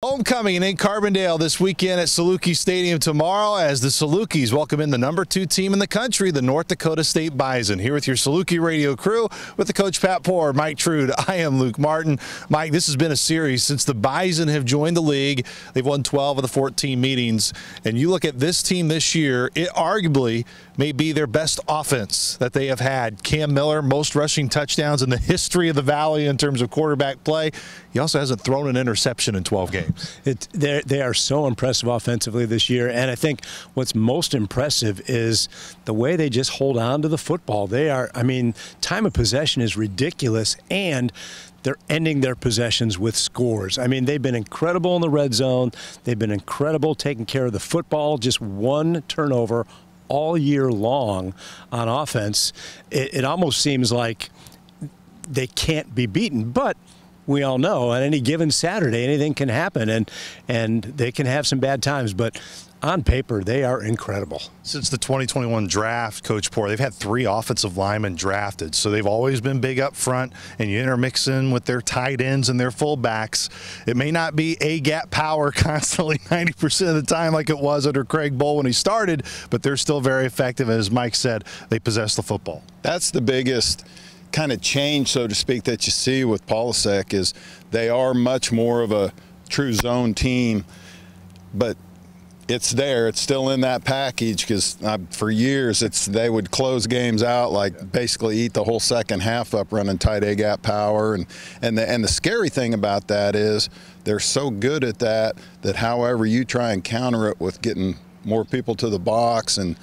Homecoming in Carbondale this weekend at Saluki Stadium tomorrow as the Salukis welcome in the number two team in the country, the North Dakota State Bison. Here with your Saluki radio crew with the coach Pat Poor, Mike Trude. I am Luke Martin. Mike, this has been a series since the Bison have joined the league. They've won 12 of the 14 meetings. And you look at this team this year, it arguably may be their best offense that they have had. Cam Miller, most rushing touchdowns in the history of the Valley in terms of quarterback play. He also hasn't thrown an interception in 12 games. It, they are so impressive offensively this year, and I think what's most impressive is the way they just hold on to the football. They are, I mean, time of possession is ridiculous, and they're ending their possessions with scores. I mean, they've been incredible in the red zone. They've been incredible taking care of the football. Just one turnover all year long on offense. It, it almost seems like they can't be beaten, but we all know on any given Saturday anything can happen and and they can have some bad times but on paper, they are incredible. Since the 2021 draft, Coach Poor, they've had three offensive linemen drafted. So they've always been big up front, and you intermix in with their tight ends and their fullbacks. It may not be A gap power constantly 90% of the time like it was under Craig Bohl when he started, but they're still very effective. And as Mike said, they possess the football. That's the biggest kind of change, so to speak, that you see with Polasek is they are much more of a true zone team, but it's there. It's still in that package because for years it's they would close games out like basically eat the whole second half up running tight A gap power and and the and the scary thing about that is they're so good at that that however you try and counter it with getting more people to the box and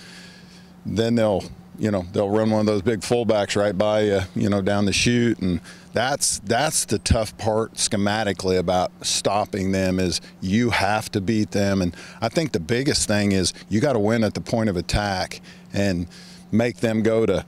then they'll you know they'll run one of those big fullbacks right by you, you know, down the chute, and that's that's the tough part schematically about stopping them is you have to beat them, and I think the biggest thing is you got to win at the point of attack and make them go to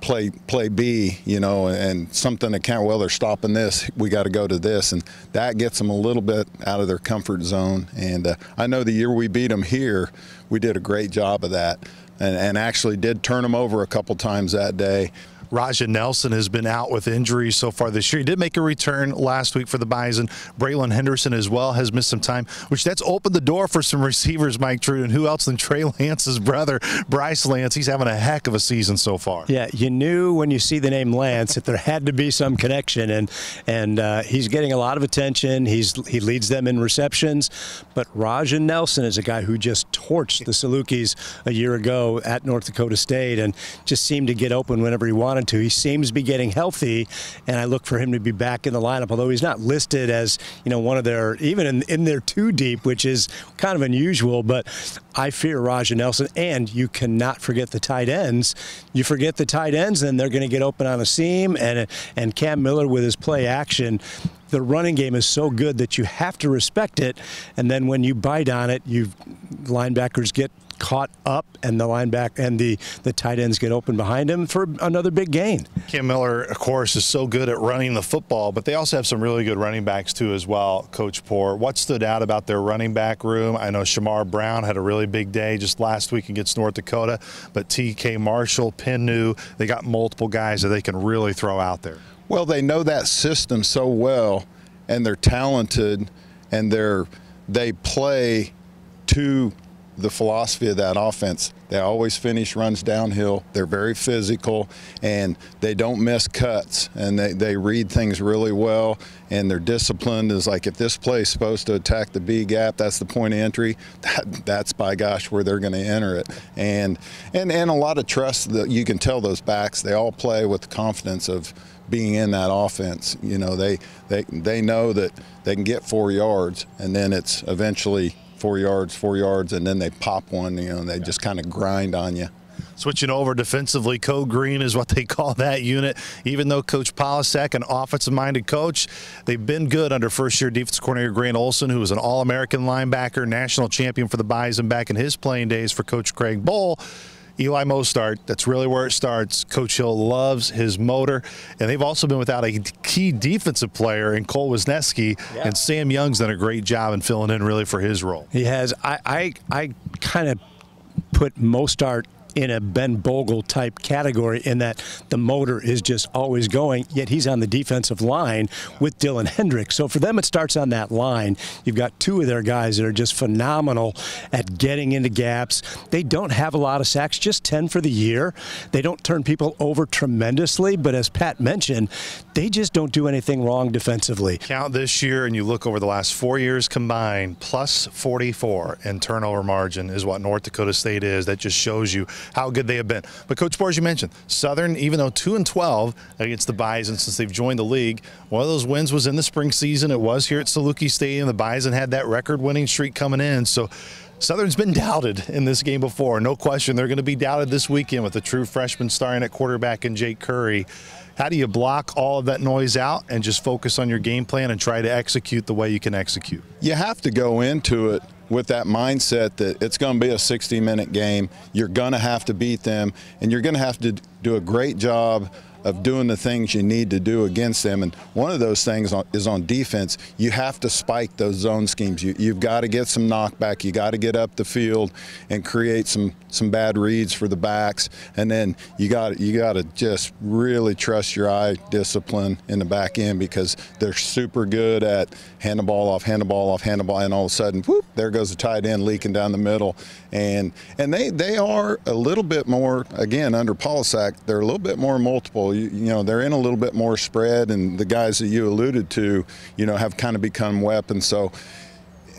play play B, you know, and something that can't. Well, they're stopping this. We got to go to this, and that gets them a little bit out of their comfort zone. And uh, I know the year we beat them here, we did a great job of that and, and actually did turn him over a couple times that day. Raja Nelson has been out with injuries so far this year. He did make a return last week for the Bison. Braylon Henderson as well has missed some time, which that's opened the door for some receivers, Mike Trude. And who else than Trey Lance's brother, Bryce Lance? He's having a heck of a season so far. Yeah, you knew when you see the name Lance that there had to be some connection, and and uh, he's getting a lot of attention. He's he leads them in receptions, but Raja Nelson is a guy who just torched the Salukis a year ago at North Dakota State and just seemed to get open whenever he wanted wanted to. He seems to be getting healthy, and I look for him to be back in the lineup. Although he's not listed as you know one of their even in, in their two deep, which is kind of unusual. But I fear Raja Nelson, and you cannot forget the tight ends. You forget the tight ends, and they're going to get open on a seam, and and Cam Miller with his play action the running game is so good that you have to respect it. And then when you bite on it, you linebackers get caught up and the linebacker and the, the tight ends get open behind him for another big gain. Cam Miller, of course, is so good at running the football, but they also have some really good running backs too as well, Coach Poor. What stood out about their running back room? I know CharMar Brown had a really big day just last week against North Dakota, but TK Marshall, Kpeenu, they got multiple guys that they can really throw out there. Well, they know that system so well and they're talented and they're they play to the philosophy of that offense. They always finish runs downhill. They're very physical and they don't miss cuts and they, they read things really well and they're disciplined is like if this play is supposed to attack the B gap, that's the point of entry, that, that's by gosh where they're going to enter it. And, and, and a lot of trust that you can tell those backs, they all play with the confidence of being in that offense. You know, they, they, they know that they can get four yards and then it's eventually four yards, four yards, and then they pop one, you know, and they just kind of grind on you. Switching over defensively, Code Green is what they call that unit. Even though Coach Polasek, an offensive-minded coach, they've been good under first-year defense coordinator Grant Olson, who was an All-American linebacker, national champion for the Bison back in his playing days for Coach Craig Bohl. Eli Mostaert, that's really where it starts. Coach Hill loves his motor, and they've also been without a key defensive player in Cole Wisniewski, yeah. and Sam Young's done a great job in filling in really for his role. He has. I I, I kind of put Mostaert in a Ben Bogle type category in that the motor is just always going, yet he's on the defensive line with Dylan Hendricks. So for them, it starts on that line. You've got two of their guys that are just phenomenal at getting into gaps. They don't have a lot of sacks, just 10 for the year. They don't turn people over tremendously, but as Pat mentioned, they just don't do anything wrong defensively. Count this year and you look over the last four years combined, plus 44 in turnover margin is what North Dakota State is. That just shows you how good they have been. But Coach Poor, you mentioned Southern, even though 2 and 12 against the Bison since they've joined the league, one of those wins was in the spring season. It was here at Saluki Stadium. The Bison had that record winning streak coming in. So Southern's been doubted in this game before. No question. They're going to be doubted this weekend with a true freshman starting at quarterback in Jake Curry. How do you block all of that noise out and just focus on your game plan and try to execute the way you can execute? You have to go into it with that mindset that it's going to be a 60 minute game. You're going to have to beat them, and you're going to have to do a great job of doing the things you need to do against them. And one of those things is on defense. You have to spike those zone schemes. You, have got to get some knockback. You got to get up the field and create some some bad reads for the backs. And then you got you got to just really trust your eye discipline in the back end because they're super good at hand the ball off, hand the ball off, hand the ball, and all of a sudden, whoop, there goes the tight end leaking down the middle. And and they they are a little bit more again under Polasek. They're a little bit more multiple you, know, they're in a little bit more spread, and the guys that you alluded to, you know, have kind of become weapons. So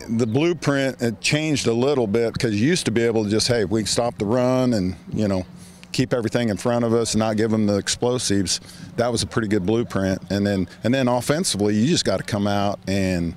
the blueprint it changed a little bit because you used to be able to just, hey, we stop the run and, you know, keep everything in front of us and not give them the explosives. That was a pretty good blueprint. And then, and then offensively, you just got to come out and,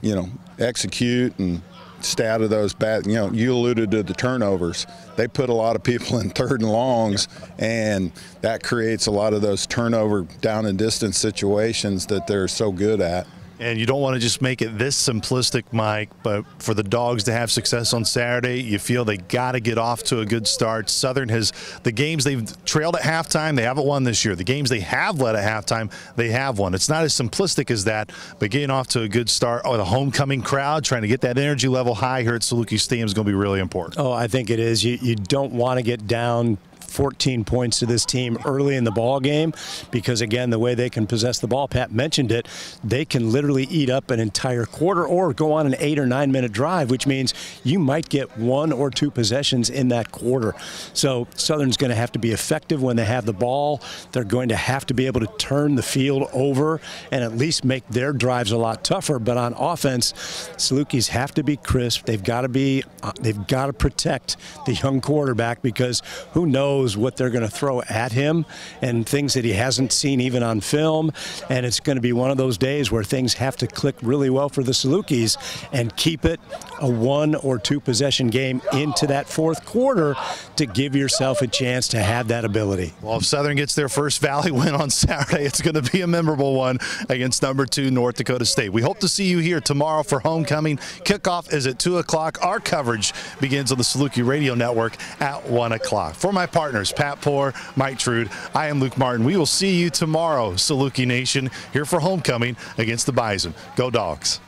you know, execute and stay out of those bad. You know, you alluded to the turnovers. They put a lot of people in third and longs, and that creates a lot of those turnover down and distance situations that they're so good at. And you don't want to just make it this simplistic, Mike, but for the dogs to have success on Saturday, you feel they got to get off to a good start. Southern has the games they've trailed at halftime, they haven't won this year. The games they have led at halftime, they have won. It's not as simplistic as that, but getting off to a good start or oh, the homecoming crowd, trying to get that energy level high here at Saluki Stadium is going to be really important. Oh, I think it is. You, you don't want to get down 14 points to this team early in the ball game because again the way they can possess the ball Pat mentioned it they can literally eat up an entire quarter or go on an 8 or 9 minute drive which means you might get one or two possessions in that quarter. So Southern's going to have to be effective when they have the ball. They're going to have to be able to turn the field over and at least make their drives a lot tougher. But on offense Salukis have to be crisp. They've got to be uh, they've got to protect the young quarterback because who knows knows what they're going to throw at him and things that he hasn't seen even on film. And it's going to be one of those days where things have to click really well for the Salukis and keep it a one or two possession game into that fourth quarter to give yourself a chance to have that ability. Well, if Southern gets their first Valley win on Saturday, it's going to be a memorable one against number two North Dakota State. We hope to see you here tomorrow for homecoming. Kickoff is at 2 o'clock. Our coverage begins on the Saluki Radio Network at 1 o'clock. For my part, partners, Pat Poor, Mike Trude. I am Luke Martin. We will see you tomorrow, Saluki Nation, here for homecoming against the Bison. Go Dogs.